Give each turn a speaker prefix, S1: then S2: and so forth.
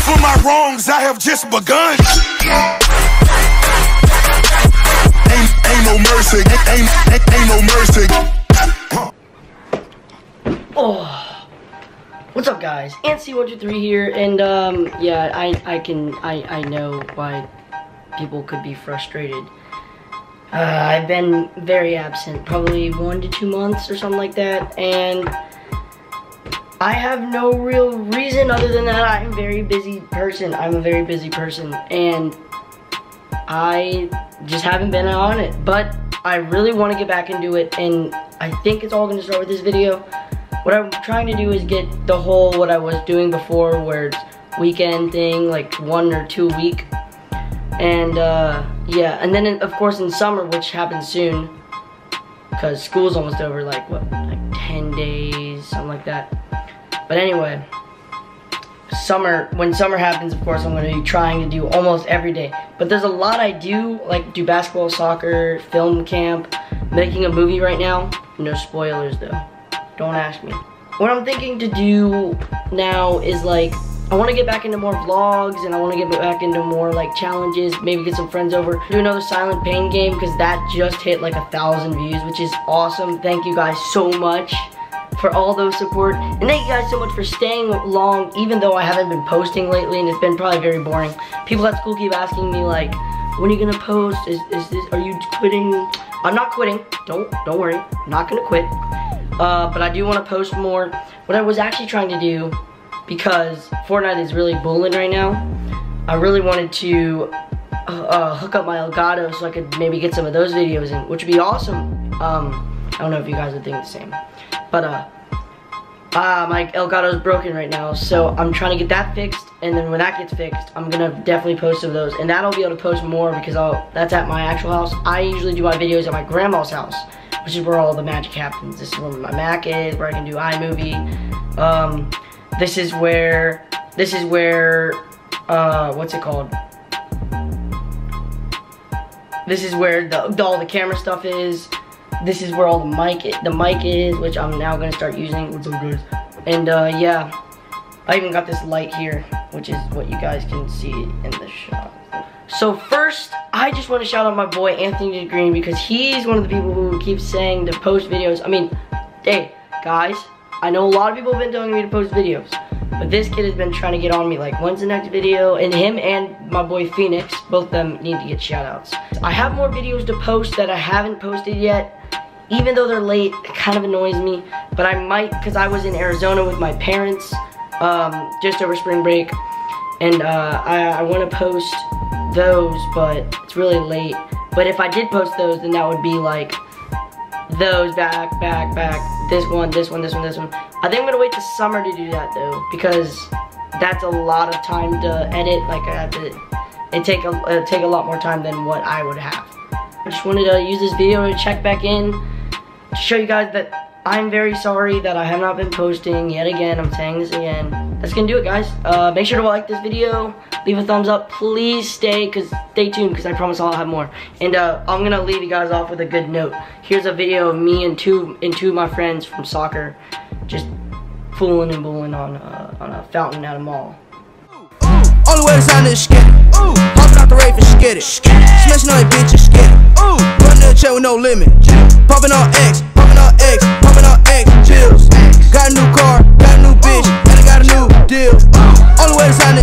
S1: for my wrongs, I have just begun. Ain't, ain't no mercy, ain't, ain't, ain't no mercy.
S2: Oh, what's up, guys? AntC123 here, and um, yeah, I I can I I know why people could be frustrated. Uh, I've been very absent, probably one to two months or something like that, and I have no real reason other than that I'm a very busy person. I'm a very busy person, and I just haven't been on it. But I really want to get back and do it, and I think it's all going to start with this video. What I'm trying to do is get the whole what I was doing before, where it's weekend thing, like one or two week, and uh, yeah, and then in, of course in summer, which happens soon, because school's almost over, like what, like 10 days, something like that. But anyway, summer, when summer happens, of course, I'm going to be trying to do almost every day. But there's a lot I do, like do basketball, soccer, film camp, making a movie right now. No spoilers though. Don't ask me. What I'm thinking to do now is like I want to get back into more vlogs and I want to get back into more like challenges, maybe get some friends over, do another Silent Pain game because that just hit like a thousand views, which is awesome. Thank you guys so much for all those support. And thank you guys so much for staying long, even though I haven't been posting lately and it's been probably very boring. People at school keep asking me like, when are you gonna post? Is, is this, are you quitting? I'm not quitting, don't, don't worry, I'm not gonna quit. Uh, but I do wanna post more. What I was actually trying to do because Fortnite is really bulling right now. I really wanted to uh, hook up my Elgato so I could maybe get some of those videos in, which would be awesome. Um, don't know if you guys would think the same. But, uh, uh, my Elgato is broken right now, so I'm trying to get that fixed, and then when that gets fixed, I'm gonna definitely post some of those, and that'll be able to post more because I'll, that's at my actual house. I usually do my videos at my grandma's house, which is where all the magic happens. This is where my Mac is, where I can do iMovie. Um, this is where, this is where, uh, what's it called? This is where the, all the camera stuff is. This is where all the mic, the mic is, which I'm now gonna start using. What's up, guys? And uh, yeah, I even got this light here, which is what you guys can see in the shot. So first, I just want to shout out my boy Anthony Green because he's one of the people who keeps saying to post videos. I mean, hey, guys, I know a lot of people have been telling me to post videos, but this kid has been trying to get on me like, when's the next video? And him and my boy Phoenix, both of them need to get shout outs. I have more videos to post that I haven't posted yet. Even though they're late, it kind of annoys me, but I might, because I was in Arizona with my parents um, just over spring break, and uh, I, I want to post those, but it's really late. But if I did post those, then that would be like those back, back, back, this one, this one, this one, this one. I think I'm gonna wait the summer to do that though, because that's a lot of time to edit. Like I have to, it take a take a lot more time than what I would have. I just wanted to use this video to check back in, to show you guys that I'm very sorry that I have not been posting yet again. I'm saying this again. That's gonna do it, guys. Uh, make sure to like this video, leave a thumbs up. Please stay, cause stay tuned, cause I promise I'll have more. And uh, I'm gonna leave you guys off with a good note. Here's a video of me and two and two of my friends from soccer, just fooling and bulling on uh, on a fountain at a mall.
S3: Only way to sign is skid it. Ooh, hopping out the rave and skid it. Smashing on that bitch and skid it. Ooh, running the check with no limit. X, popping on X, popping on X, chills. Got a new car, got a new bitch, and I got a new deal. Only way to sign